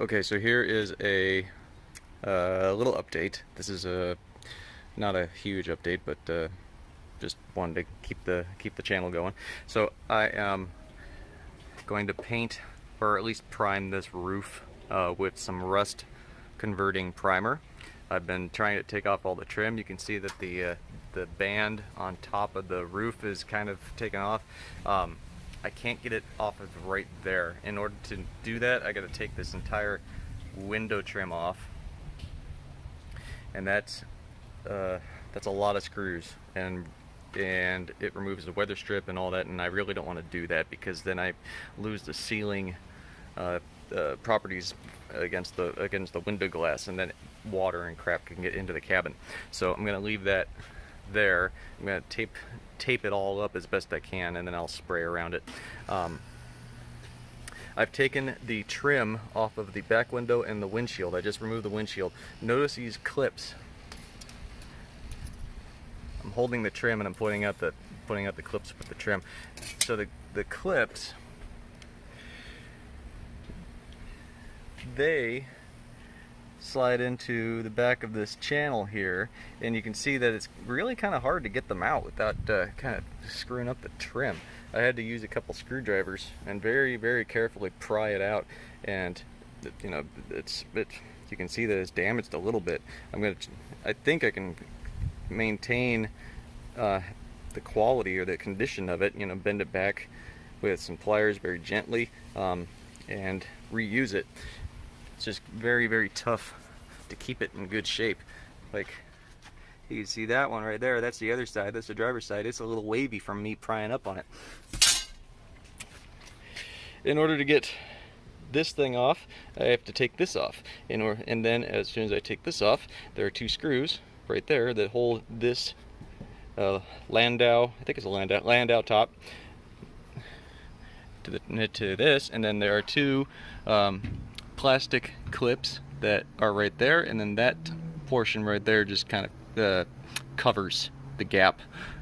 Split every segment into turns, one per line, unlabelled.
Okay, so here is a uh, little update. This is a not a huge update, but uh, just wanted to keep the keep the channel going. So I am going to paint or at least prime this roof uh, with some rust converting primer. I've been trying to take off all the trim. You can see that the uh, the band on top of the roof is kind of taken off. Um, I can't get it off of right there. In order to do that, I got to take this entire window trim off, and that's uh, that's a lot of screws, and and it removes the weather strip and all that. And I really don't want to do that because then I lose the sealing uh, uh, properties against the against the window glass, and then water and crap can get into the cabin. So I'm gonna leave that there. I'm gonna tape tape it all up as best I can and then I'll spray around it. Um, I've taken the trim off of the back window and the windshield. I just removed the windshield. Notice these clips. I'm holding the trim and I'm pointing out the pointing out the clips with the trim. So the the clips they slide into the back of this channel here and you can see that it's really kind of hard to get them out without uh, kind of screwing up the trim. I had to use a couple screwdrivers and very very carefully pry it out and you know it's it you can see that it's damaged a little bit. I'm gonna I think I can maintain uh, the quality or the condition of it you know bend it back with some pliers very gently um, and reuse it it's just very, very tough to keep it in good shape. Like, you can see that one right there. That's the other side. That's the driver's side. It's a little wavy from me prying up on it. In order to get this thing off, I have to take this off. In or, and then as soon as I take this off, there are two screws right there that hold this uh, Landau, I think it's a Landau, Landau top to, the, to this. And then there are two um, plastic clips that are right there and then that portion right there just kind of uh, covers the gap.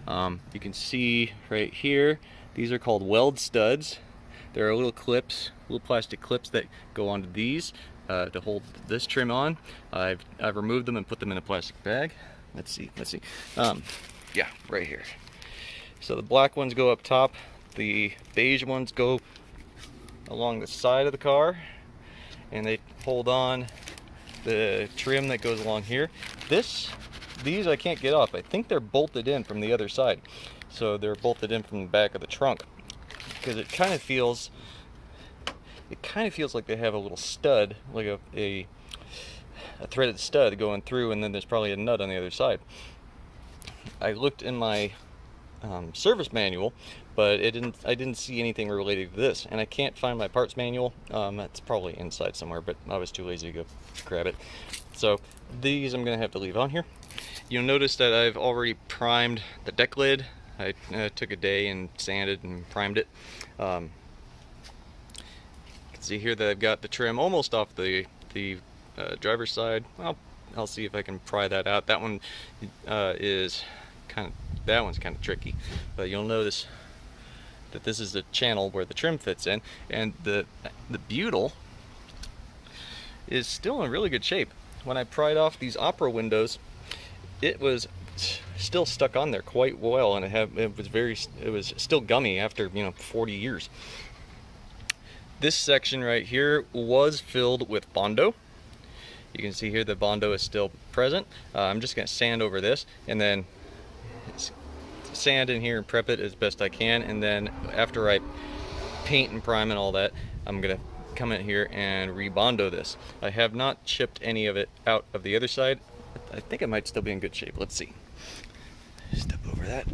Um, you can see right here these are called weld studs. There are little clips, little plastic clips that go onto these uh, to hold this trim on. I've, I've removed them and put them in a plastic bag. Let's see, let's see. Um, yeah, right here. So the black ones go up top, the beige ones go along the side of the car and they hold on the trim that goes along here. This, these I can't get off. I think they're bolted in from the other side. So they're bolted in from the back of the trunk because it kind of feels, it kind of feels like they have a little stud, like a, a, a threaded stud going through and then there's probably a nut on the other side. I looked in my um, service manual, but it didn't. I didn't see anything related to this, and I can't find my parts manual. Um, it's probably inside somewhere, but I was too lazy to go grab it. So these I'm gonna have to leave on here. You'll notice that I've already primed the deck lid. I uh, took a day and sanded and primed it. Um, you can see here that I've got the trim almost off the the uh, driver's side. Well, I'll see if I can pry that out. That one uh, is kind of that one's kind of tricky, but you'll notice that this is the channel where the trim fits in, and the the butyl is still in really good shape. When I pried off these opera windows, it was still stuck on there quite well, and it, have, it was very it was still gummy after you know 40 years. This section right here was filled with Bondo. You can see here the Bondo is still present. Uh, I'm just to sand over this and then sand in here and prep it as best I can and then after I paint and prime and all that I'm gonna come in here and rebondo this. I have not chipped any of it out of the other side. I think it might still be in good shape. Let's see. Step over that.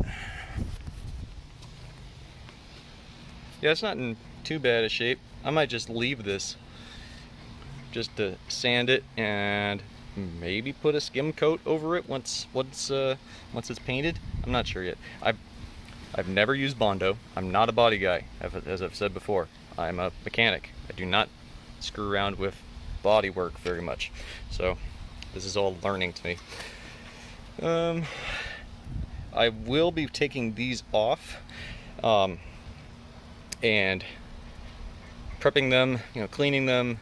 Yeah, it's not in too bad a shape. I might just leave this just to sand it and maybe put a skim coat over it once once uh, once it's painted. I'm not sure yet. I've I've never used Bondo. I'm not a body guy, as I've said before. I'm a mechanic. I do not screw around with body work very much. So this is all learning to me. Um, I will be taking these off um, and prepping them, you know, cleaning them,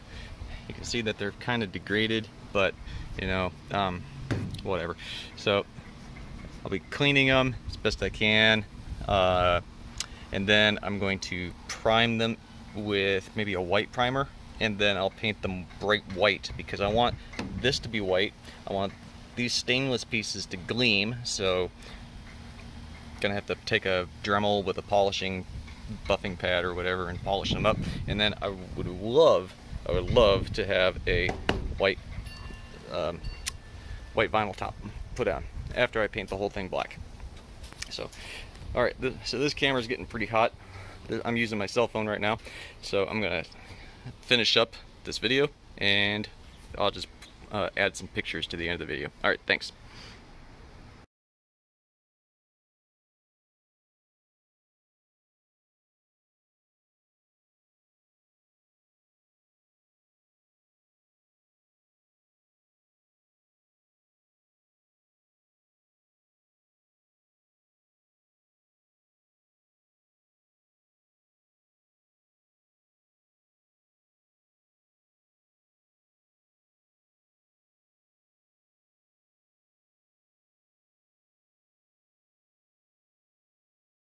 You can see that they're kind of degraded, but you know, um, whatever. So I'll be cleaning them as best I can. Uh, and then I'm going to prime them with maybe a white primer and then I'll paint them bright white because I want this to be white. I want these stainless pieces to gleam, so gonna have to take a Dremel with a polishing buffing pad or whatever and polish them up. And then I would love, I would love to have a white, um, white vinyl top put on after I paint the whole thing black. So, all right, th so this camera's getting pretty hot. I'm using my cell phone right now, so I'm gonna finish up this video and I'll just uh, add some pictures to the end of the video. All right, thanks.